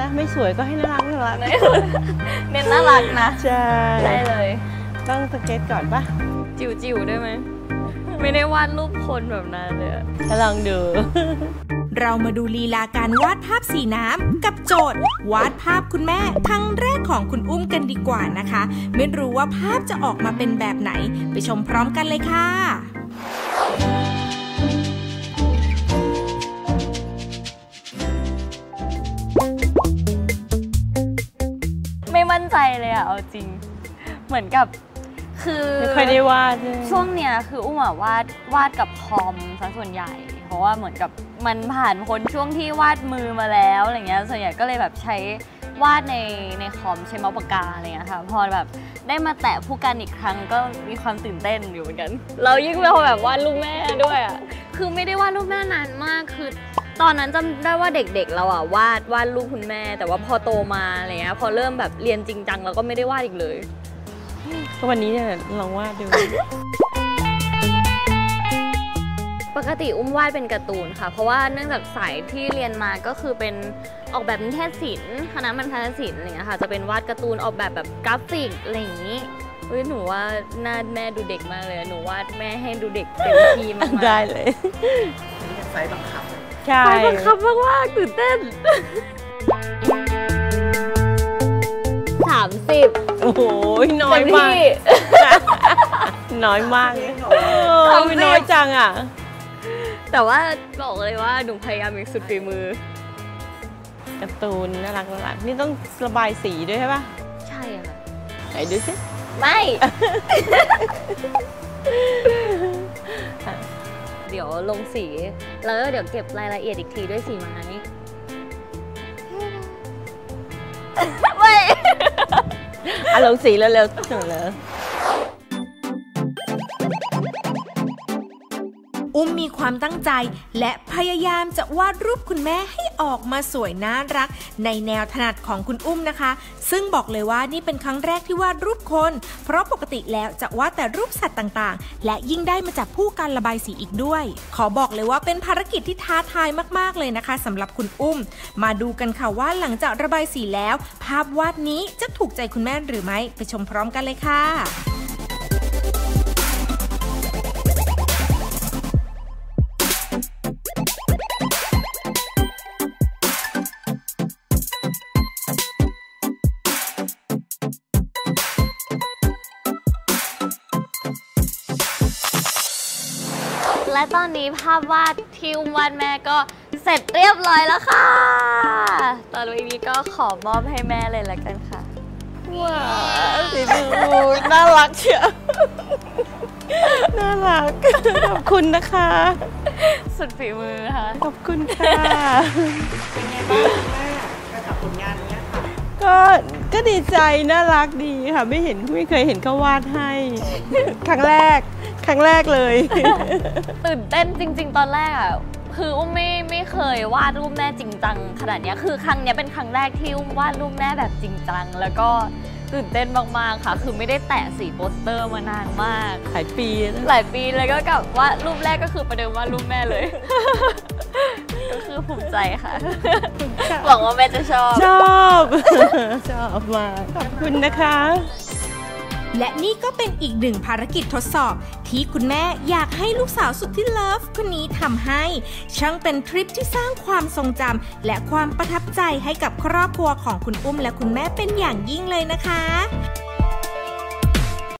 นะ ไม่สวยก็ให้น่ารักน่ารักเน้นน่ารักนะใช่ได้เลย ต้องสเก็ตก่อนปะจิ๋วๆได้ไหมไม่ได้วาดรูปคนแบบนั้นเลยอะจะลองดูเรามาดูลีลาการวาดภาพสีน้ำกับโจทย์ วาดภาพคุณแม่ครั้งแรกของคุณอุ้มกันดีกว่านะคะ ไม่รู้ว่าภาพจะออกมาเป็นแบบไหน ไปชมพร้อมกันเลยค่ะ ใจเลยอะเอาจริง เหมือนกับคือไม่ค่อยได้วาดใช่ไหมช่วงเนี้ยคืออุ้มอะวาดวาดกับคอมซะส่วนใหญ่ เพราะว่าเหมือนกับมันผ่านพ้นช่วงที่วาดมือมาแล้วอะไรเงี้ยส่วนใหญ่ก็เลยแบบใช้วาดในในคอมใช้เมาส์ปากกาอะไรเงี้ยค่ะพอแบบได้มาแตะผู้กันอีกครั้งก็มีความตื่นเต้นอยู่เหมือนกัน เรายิ่งเราแบบวาดรูปแม่ด้วยอะคือไม่ได้วาดรูปแม่นานมากคือ ตอนนั้นจำได้ว่าเด็กๆเราอะวาดวาดรูปคุณแม่ แต่ว่าพอโตมาอะไรเงี้ยพอเริ่มแบบเรียนจริงจังเราก็ไม่ได้วาดอีกเลยก็วันนี้เนี่ยลองวาดดู ปกติอุ้มวาดเป็นการ์ตูนค่ะ เพราะว่าเนื่องจากสายที่เรียนมาก็คือเป็นออกแบบนิเทศศิลป์คณะมัณฑนศิลป์อะไรเงี้ยค่ะ จะเป็นวาดการ์ตูนออกแบบแบบกราฟิกอะไรอย่างนี้เฮ้ยหนูว่าหน้าแม่ดูเด็กมากเลยหนูวาดแม่ให้ดูเด็กเต็มที่มากๆได้เลยไซส์บังคับ ใช่ไปบังคับมากๆตื่นเต้นสามสิบโอ้โหน้อยมาก น้อยมากเลยเออทำสิไม่น้อยจังอะ แต่ว่าบอกเลยว่าหนูพยายามอย่างสุดฝีมือการ์ตูนน่ารักน่ารักนี่ต้องระบายสีด้วยใช่ปะใช่ค่ะไหนดูสิไม่ เดี๋ยวลงสี แล้วเดี๋ยวเก็บรายละเอียดอีกทีด้วยสีไม้ไม่อะลงสีเร็วๆถึงเลย อุ้มมีความตั้งใจ และพยายามจะวาดรูปคุณแม่ให้ออกมาสวยน่ารัก ในแนวถนัดของคุณอุ้มนะคะ ซึ่งบอกเลยว่านี่เป็นครั้งแรกที่วาดรูปคน เพราะปกติแล้วจะวาดแต่รูปสัตว์ต่างๆ และยิ่งได้มาจากผู้การระบายสีอีกด้วย ขอบอกเลยว่าเป็นภารกิจที่ท้าทายมากๆเลยนะคะสำหรับคุณอุ้ม มาดูกันค่ะว่าหลังจากระบายสีแล้ว ภาพวาดนี้จะถูกใจคุณแม่หรือไม่ไปชมพร้อมกันเลยค่ะ และตอนนี้ภาพวาดที่อุ้มวาดแม่ก็เสร็จเรียบร้อยแล้วค่ะ ตอนนี้ก็ขอมอบให้แม่เลยละกันค่ะ ว้าวสีดูน่ารักเชียวน่ารัก ขอบคุณนะคะ สุดฝีมือค่ะ ขอบคุณค่ะ เป็นไงบ้างคุณแม่การทำผลงานเนี้ยค่ะ ก็ก็ดีใจน่ารักดีค่ะ ไม่เห็นไม่เคยเห็นเขาวาดให้ ครั้งแรก ครั้งแรกเลย ตื่นเต้นจริง ๆ ตอนแรกอะคืออุ้มไม่ไม่เคยวาดรูปแม่จริงจังขนาดเนี้ยคือครั้งเนี้ยเป็นครั้งแรกที่อุ้มวาดรูปแม่แบบจริงจังแล้วก็ตื่นเต้นมากๆค่ะ คือไม่ได้แตะสีโปสเตอร์มานานมากหลายปีนะหลายปีเลยก็กลับว่ารูปแรกก็คือประเดิมวาดรูปแม่เลย ก็คือภูมิใจค่ะ หวังว่าแม่จะชอบ ชอบ ชอบมากขอบคุณนะคะ และนี่ก็เป็นอีกหนึ่งภารกิจทดสอบ ที่คุณแม่อยากให้ลูกสาวสุดที่เลิฟคนนี้ทำให้ ช่างเป็นทริปที่สร้างความทรงจำและความประทับใจให้กับครอบครัวของคุณอุ้มและคุณแม่เป็นอย่างยิ่งเลยนะคะ